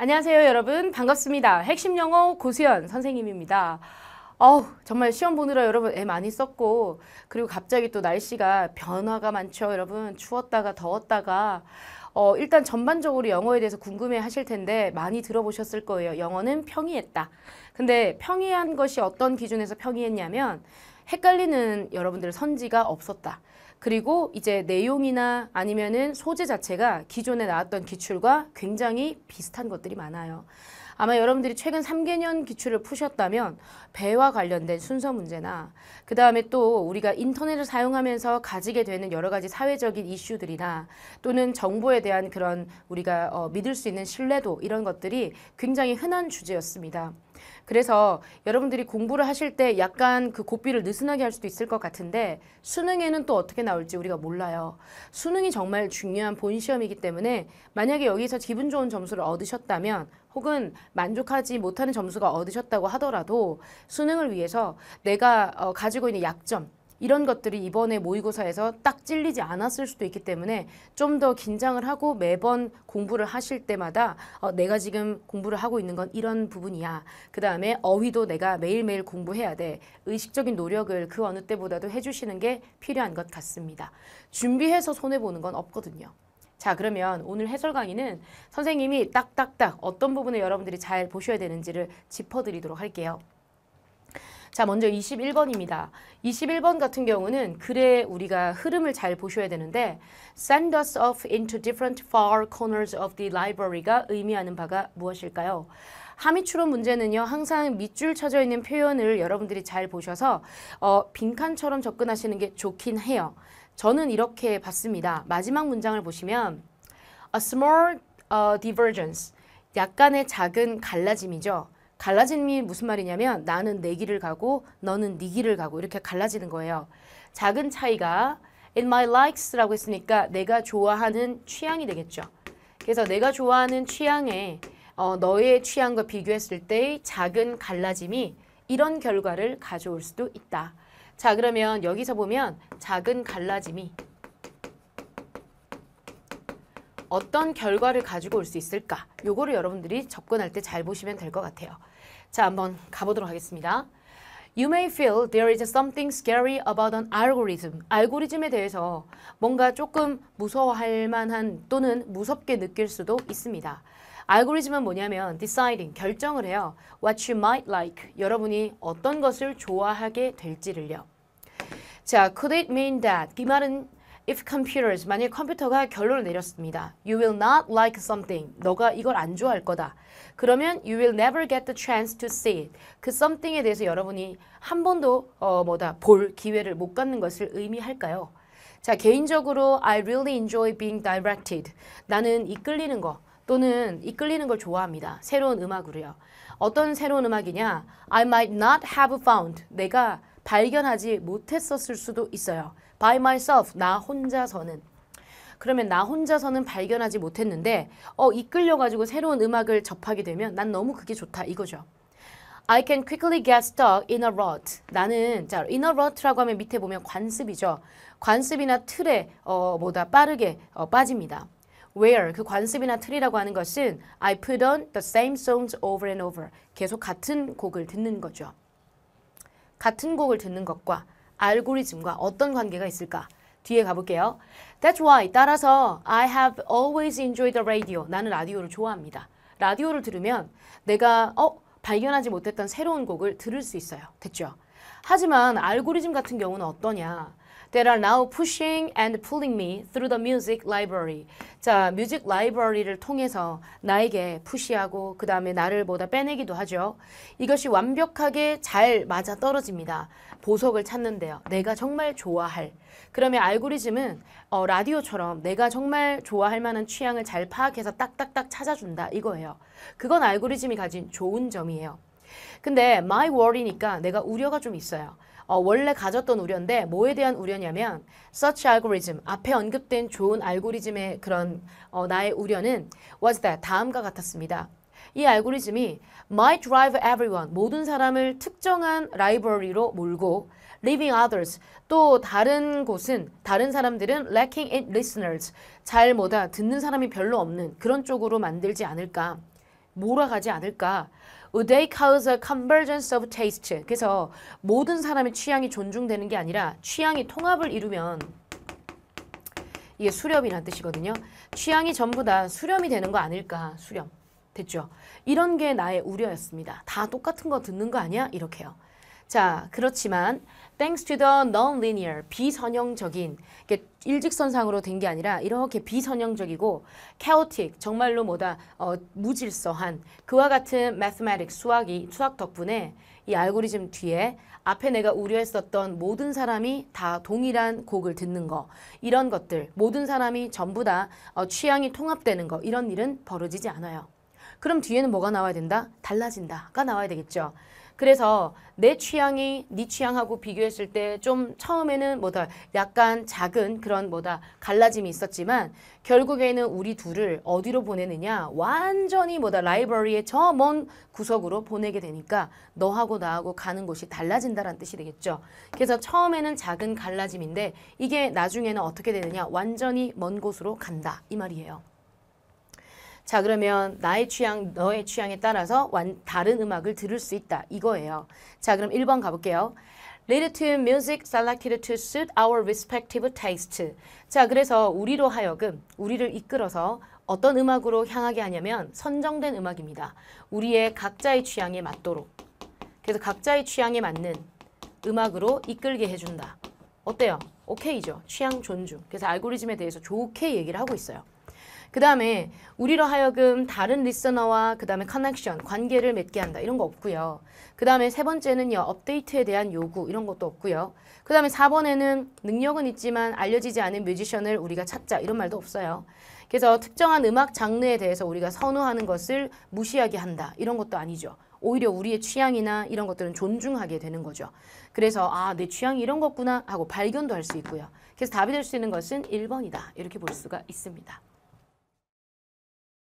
안녕하세요, 여러분. 반갑습니다. 핵심 영어 고수연 선생님입니다. 어우, 정말 시험 보느라 여러분 애 많이 썼고, 그리고 갑자기 또 날씨가 변화가 많죠, 여러분. 추웠다가 더웠다가. 어, 일단 전반적으로 영어에 대해서 궁금해 하실 텐데 많이 들어보셨을 거예요. 영어는 평이했다. 근데 평이한 것이 어떤 기준에서 평이했냐면 헷갈리는 여러분들 선지가 없었다. 그리고 이제 내용이나 아니면은 소재 자체가 기존에 나왔던 기출과 굉장히 비슷한 것들이 많아요. 아마 여러분들이 최근 3개년 기출을 푸셨다면 배와 관련된 순서 문제나 그 다음에 또 우리가 인터넷을 사용하면서 가지게 되는 여러 가지 사회적인 이슈들이나 또는 정보에 대한 그런 우리가 어, 믿을 수 있는 신뢰도 이런 것들이 굉장히 흔한 주제였습니다. 그래서 여러분들이 공부를 하실 때 약간 그 고삐를 느슨하게 할 수도 있을 것 같은데 수능에는 또 어떻게 나올지 우리가 몰라요. 수능이 정말 중요한 본 시험이기 때문에 만약에 여기서 기분 좋은 점수를 얻으셨다면 혹은 만족하지 못하는 점수가 얻으셨다고 하더라도 수능을 위해서 내가 어, 가지고 있는 약점 이런 것들이 이번에 모의고사에서 딱 찔리지 않았을 수도 있기 때문에 좀 더 긴장을 하고 매번 공부를 하실 때마다 어, 내가 지금 공부를 하고 있는 건 이런 부분이야. 그 다음에 어휘도 내가 매일매일 공부해야 돼. 의식적인 노력을 그 어느 때보다도 해주시는 게 필요한 것 같습니다. 준비해서 손해보는 건 없거든요. 자 그러면 오늘 해설 강의는 선생님이 딱딱딱 어떤 부분을 여러분들이 잘 보셔야 되는지를 짚어드리도록 할게요. 자, 먼저 21번입니다. 21번 같은 경우는 글의 우리가 흐름을 잘 보셔야 되는데 send us off into different far corners of the library가 의미하는 바가 무엇일까요? 함의 추론 문제는요. 항상 밑줄 쳐져 있는 표현을 여러분들이 잘 보셔서 어, 빈칸처럼 접근하시는 게 좋긴 해요. 저는 이렇게 봤습니다. 마지막 문장을 보시면 a small uh, divergence 약간의 작은 갈라짐이죠. 갈라짐이 무슨 말이냐면 나는 내 길을 가고 너는 네 길을 가고 이렇게 갈라지는 거예요. 작은 차이가 in my likes라고 했으니까 내가 좋아하는 취향이 되겠죠. 그래서 내가 좋아하는 취향에 어, 너의 취향과 비교했을 때의 작은 갈라짐이 이런 결과를 가져올 수도 있다. 자 그러면 여기서 보면 작은 갈라짐이 어떤 결과를 가지고 올 수 있을까? 요거를 여러분들이 접근할 때 잘 보시면 될 것 같아요. 자, 한번 가보도록 하겠습니다. You may feel there is something scary about an algorithm. 알고리즘에 대해서 뭔가 조금 무서워할 만한 또는 무섭게 느낄 수도 있습니다. 알고리즘은 뭐냐면 deciding, 결정을 해요. What you might like. 여러분이 어떤 것을 좋아하게 될지를요. 자, could it mean that? 이 말은 if computers, 만약 컴퓨터가 결론을 내렸습니다. You will not like something. 너가 이걸 안 좋아할 거다. 그러면 you will never get the chance to see it. 그 something에 대해서 여러분이 한 번도 어 뭐다 볼 기회를 못 갖는 것을 의미할까요? 자, 개인적으로 I really enjoy being directed. 나는 이끌리는 거 또는 이끌리는 걸 좋아합니다. 새로운 음악으로요. 어떤 새로운 음악이냐? I might not have found. 내가 발견하지 못했었을 수도 있어요. by myself. 나 혼자서는. 그러면 나 혼자서는 발견하지 못했는데 어 이끌려가지고 새로운 음악을 접하게 되면 난 너무 그게 좋다 이거죠. I can quickly get stuck in a rut. 나는 자 in a rut라고 하면 밑에 보면 관습이죠. 관습이나 틀에 어 뭐다 빠르게 어, 빠집니다. Where 그 관습이나 틀이라고 하는 것은 I put on the same songs over and over. 계속 같은 곡을 듣는 거죠. 같은 곡을 듣는 것과 알고리즘과 어떤 관계가 있을까? 뒤에 가볼게요. That's why 따라서 I have always enjoyed the radio. 나는 라디오를 좋아합니다. 라디오를 들으면 내가 어 발견하지 못했던 새로운 곡을 들을 수 있어요. 됐죠? 하지만 알고리즘 같은 경우는 어떠냐? That are now pushing and pulling me through the music library. 자, 뮤직 라이브러리를 통해서 나에게 푸시하고 그 다음에 나를 보다 빼내기도 하죠. 이것이 완벽하게 잘 맞아 떨어집니다. 보석을 찾는데요. 내가 정말 좋아할. 그러면 알고리즘은 어, 라디오처럼 내가 정말 좋아할 만한 취향을 잘 파악해서 딱딱딱 찾아준다 이거예요. 그건 알고리즘이 가진 좋은 점이에요. 근데 my worry니까 내가 우려가 좀 있어요. 어, 원래 가졌던 우려인데 뭐에 대한 우려냐면 such algorithm 앞에 언급된 좋은 알고리즘의 그런 어, 나의 우려는 was that 다음과 같았습니다. 이 알고리즘이 might drive everyone 모든 사람을 특정한 라이브러리로 몰고 leaving others 또 다른 곳은 다른 사람들은 lacking in listeners 잘 뭐다 듣는 사람이 별로 없는 그런 쪽으로 만들지 않을까 몰아가지 않을까? They cause a convergence of taste? 그래서 모든 사람의 취향이 존중되는 게 아니라 취향이 통합을 이루면 이게 수렴이란 뜻이거든요. 취향이 전부 다 수렴이 되는 거 아닐까? 수렴. 됐죠? 이런 게 나의 우려였습니다. 다 똑같은 거 듣는 거 아니야? 이렇게요. 자, 그렇지만 thanks to the non-linear, 비선형적인 일직선상으로 된 게 아니라 이렇게 비선형적이고 chaotic, 정말로 뭐다 어, 무질서한 그와 같은 mathematics, 수학이 수학 덕분에 이 알고리즘 뒤에 앞에 내가 우려했었던 모든 사람이 다 동일한 곡을 듣는 거 이런 것들 모든 사람이 전부 다 어, 취향이 통합되는 거 이런 일은 벌어지지 않아요. 그럼 뒤에는 뭐가 나와야 된다? 달라진다가 나와야 되겠죠. 그래서 내 취향이 네 취향하고 비교했을 때 좀 처음에는 뭐다 약간 작은 그런 뭐다 갈라짐이 있었지만 결국에는 우리 둘을 어디로 보내느냐 완전히 뭐다 라이브러리의 저 먼 구석으로 보내게 되니까 너하고 나하고 가는 곳이 달라진다라는 뜻이 되겠죠. 그래서 처음에는 작은 갈라짐인데 이게 나중에는 어떻게 되느냐 완전히 먼 곳으로 간다 이 말이에요. 자 그러면 나의 취향, 너의 취향에 따라서 완, 다른 음악을 들을 수 있다 이거예요. 자 그럼 1번 가볼게요. Lead to music selected to suit our respective taste. 자 그래서 우리로 하여금 우리를 이끌어서 어떤 음악으로 향하게 하냐면 선정된 음악입니다. 우리의 각자의 취향에 맞도록. 그래서 각자의 취향에 맞는 음악으로 이끌게 해준다. 어때요? 오케이죠. 취향 존중. 그래서 알고리즘에 대해서 좋게 얘기를 하고 있어요. 그 다음에 우리로 하여금 다른 리스너와 그 다음에 커넥션, 관계를 맺게 한다. 이런 거 없고요. 그 다음에 세 번째는요. 업데이트에 대한 요구 이런 것도 없고요. 그 다음에 4번에는 능력은 있지만 알려지지 않은 뮤지션을 우리가 찾자 이런 말도 없어요. 그래서 특정한 음악 장르에 대해서 우리가 선호하는 것을 무시하게 한다. 이런 것도 아니죠. 오히려 우리의 취향이나 이런 것들은 존중하게 되는 거죠. 그래서 아, 내 취향이 이런 거구나 하고 발견도 할 수 있고요. 그래서 답이 될 수 있는 것은 1번이다. 이렇게 볼 수가 있습니다.